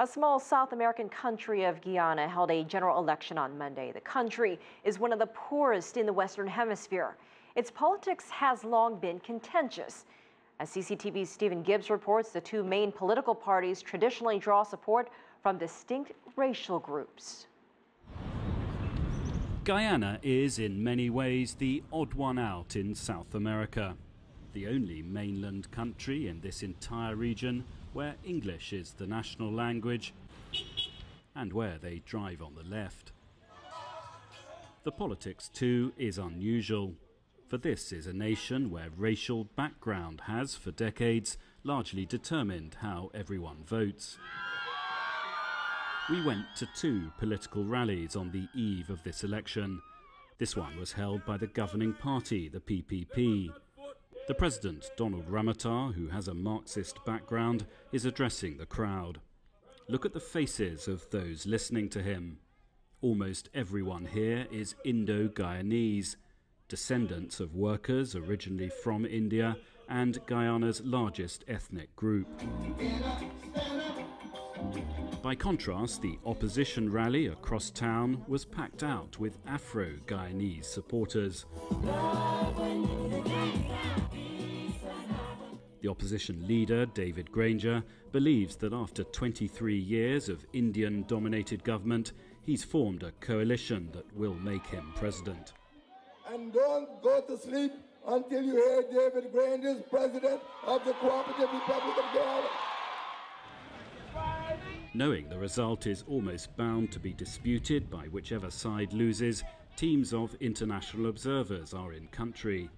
A small South American country of Guyana held a general election on Monday. The country is one of the poorest in the Western Hemisphere. Its politics has long been contentious. As CCTV's Stephen Gibbs reports, the two main political parties traditionally draw support from distinct racial groups. Guyana is, in many ways, the odd one out in South America. The only mainland country in this entire region where English is the national language and where they drive on the left. The politics, too, is unusual, for this is a nation where racial background has, for decades, largely determined how everyone votes. We went to two political rallies on the eve of this election. This one was held by the governing party, the PPP. The president, Donald Ramotar, who has a Marxist background, is addressing the crowd. Look at the faces of those listening to him. Almost everyone here is Indo Guyanese, descendants of workers originally from India and Guyana's largest ethnic group. By contrast, the opposition rally across town was packed out with Afro Guyanese supporters. The opposition leader, David Granger, believes that after 23 years of Indian dominated government, he's formed a coalition that will make him president. And don't go to sleep until you hear David Granger is president of the Cooperative Republic of Guyana. Knowing the result is almost bound to be disputed by whichever side loses, teams of international observers are in country.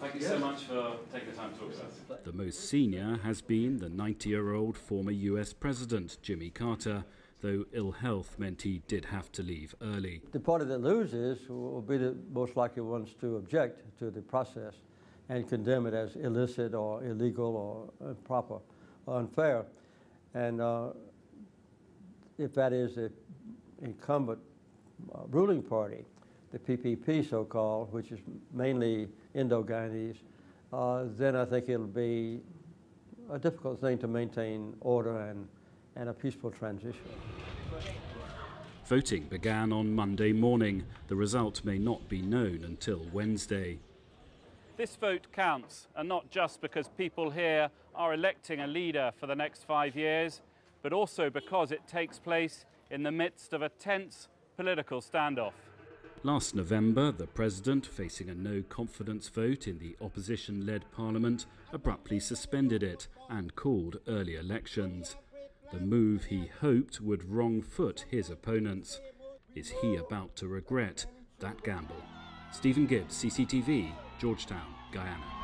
Thank you so much for taking the time to talk to us. The most senior has been the 90 year old former US President Jimmy Carter, though ill health meant he did have to leave early. The party that loses will be the most likely ones to object to the process and condemn it as illicit or illegal or improper or unfair. And uh, if that is the incumbent uh, ruling party, the PPP so-called, which is mainly Indo-Guyanese, uh, then I think it'll be a difficult thing to maintain order and, and a peaceful transition. Voting began on Monday morning. The result may not be known until Wednesday. This vote counts, and not just because people here are electing a leader for the next five years, but also because it takes place in the midst of a tense political standoff. Last November, the president, facing a no confidence vote in the opposition led parliament, abruptly suspended it and called early elections. The move he hoped would wrong foot his opponents. Is he about to regret that gamble? Stephen Gibbs, CCTV, Georgetown, Guyana.